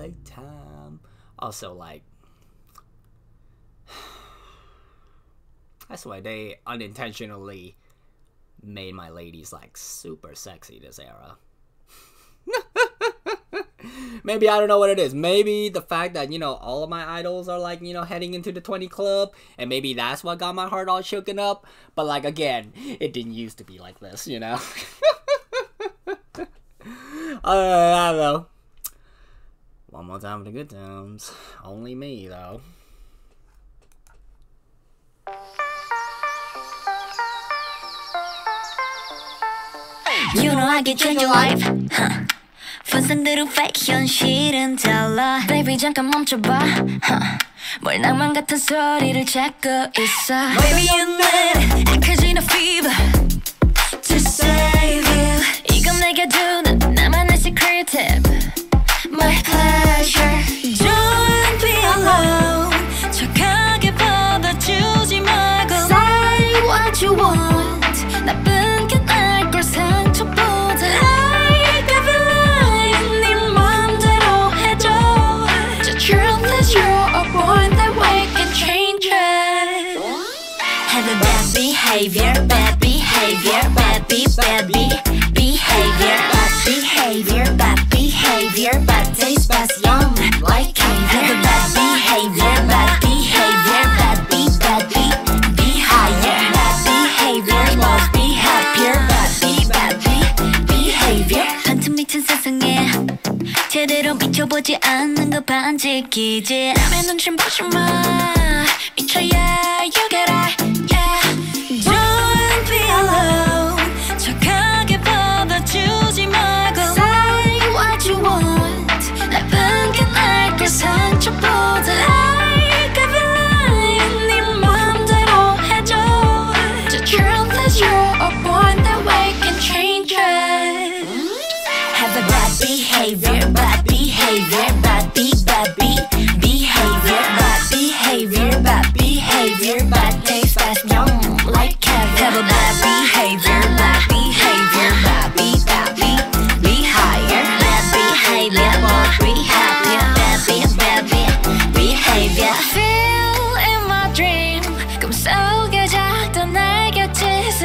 lifetime. Also, like, that's why they unintentionally made my ladies like super sexy this era. Maybe I don't know what it is. Maybe the fact that, you know, all of my idols are like, you know, heading into the 20 club, and maybe that's what got my heart all shooken up. But like again, it didn't used to be like this, you know. Uh, I don't know. One more time for the good times. Only me though. You know I can change your life huh. 분산대로 fake 현실은 달라 Baby 잠깐 멈춰봐 huh. 뭘 낭만 같은 소리를 찾고 있어 Baby you need it 약해진 a fever To save you 이건 내가 주 what you want 나쁜 게 날 걸 상처보다 Like every line 네 맘대로 해줘 The truth is you're a boy that we can change it Have a bad behavior, bad behavior, bad be, bad be, behavior, bad behavior, 제대로 미쳐보지 않는 거 반지키지 남의 눈치 보지 마 미쳐 yeah you get it 네 behavior, bad behavior bad be bad be behavior bad behavior bad behavior bad taste bad young like Kevin by behavior bad behavior bad be bad be be higher. Bad behavior more be happier. By be by be behavior. Feel in my dream. come so good at the negative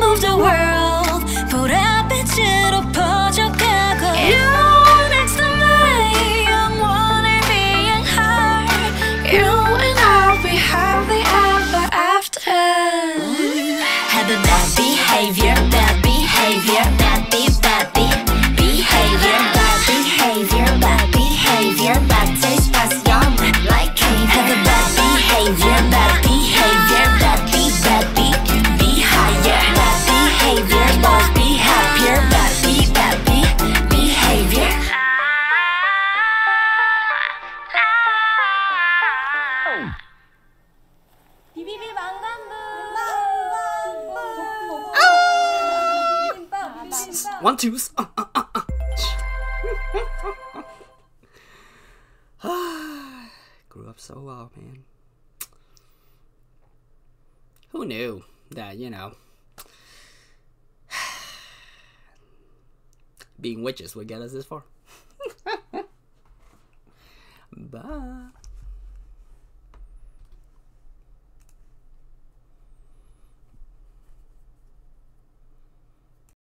move the world. put up into the 비비비 망간부. 비빔밥, 비빔밥. One twos. Uh, uh, uh, uh. Grew up so well, man. Who knew that, you know, being witches would get us this far? Bye.